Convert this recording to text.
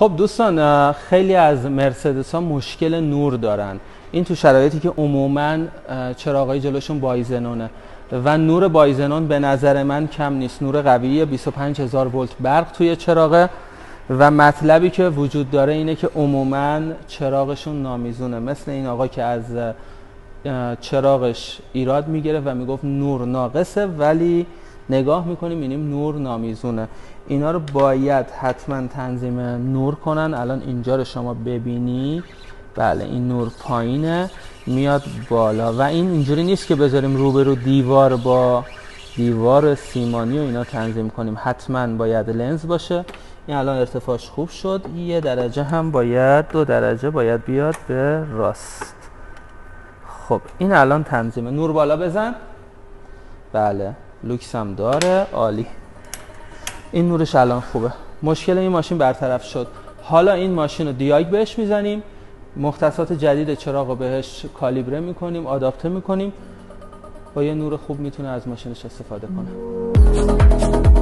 خب دوستان خیلی از مرسدس ها مشکل نور دارن. این تو شرایطی که عموما چراغای جلوشون بایزنونه. و نور بایزنون به نظر من کم نیست. نور قویه 25 هزار ولت برق توی چراغه. و مطلبی که وجود داره اینه که عموما چراغشون نامیزونه. مثل این آقا که از چراغش ایراد می‌گیره و می‌گفت نور ناقصه ولی نگاه می‌کنیم می‌بینیم نور نامیزونه. اینا رو باید حتما تنظیم نور کنن. الان اینجا رو شما ببینی. بله این نور پایینه میاد بالا. و این اینجوری نیست که بذاریم روبرو دیوار با دیوار سیمانی و اینا تنظیم کنیم. حتما باید لنز باشه. این الان ارتفاعش خوب شد. یه درجه هم باید دو درجه باید بیاد به راست. خب این الان تنظیمه نور بالا بزن. بله. لوکس هم داره. عالی. این نورش الان خوبه. مشکل این ماشین برطرف شد. حالا این ماشین رو دیاگ بهش می‌زنیم. مختصات جدید چراغ رو بهش کالیبره می‌کنیم آداپته می‌کنیم. با یه نور خوب می‌تونه از ماشینش استفاده کنه.